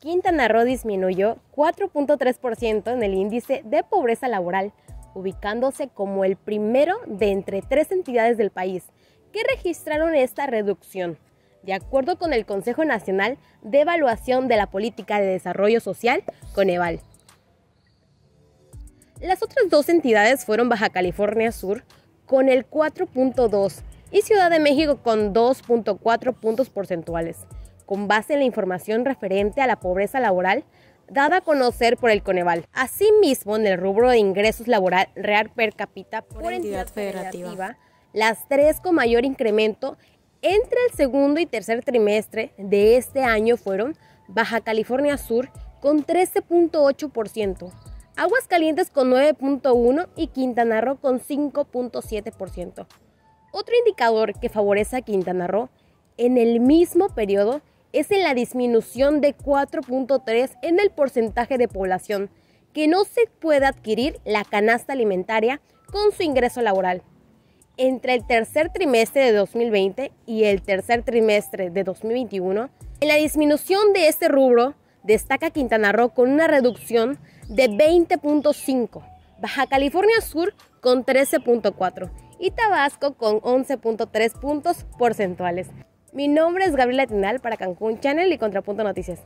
Quintana Roo disminuyó 4.3% en el índice de pobreza laboral, ubicándose como el primero de entre tres entidades del país que registraron esta reducción, de acuerdo con el Consejo Nacional de Evaluación de la Política de Desarrollo Social, Coneval. Las otras dos entidades fueron Baja California Sur con el 4.2 y Ciudad de México con 2.4 puntos porcentuales, con base en la información referente a la pobreza laboral dada a conocer por el Coneval. Asimismo, en el rubro de ingresos laboral real per cápita por, entidad, federativa, las tres con mayor incremento entre el segundo y tercer trimestre de este año fueron Baja California Sur con 13.8%, Aguascalientes con 9.1% y Quintana Roo con 5.7%. Otro indicador que favorece a Quintana Roo en el mismo periodo es en la disminución de 4.3 en el porcentaje de población que no se puede adquirir la canasta alimentaria con su ingreso laboral. Entre el tercer trimestre de 2020 y el tercer trimestre de 2021, en la disminución de este rubro destaca Quintana Roo con una reducción de 20.5, Baja California Sur con 13.4 y Tabasco con 11.3 puntos porcentuales. Mi nombre es Gabriela Tinal para Cancún Channel y Contrapunto Noticias.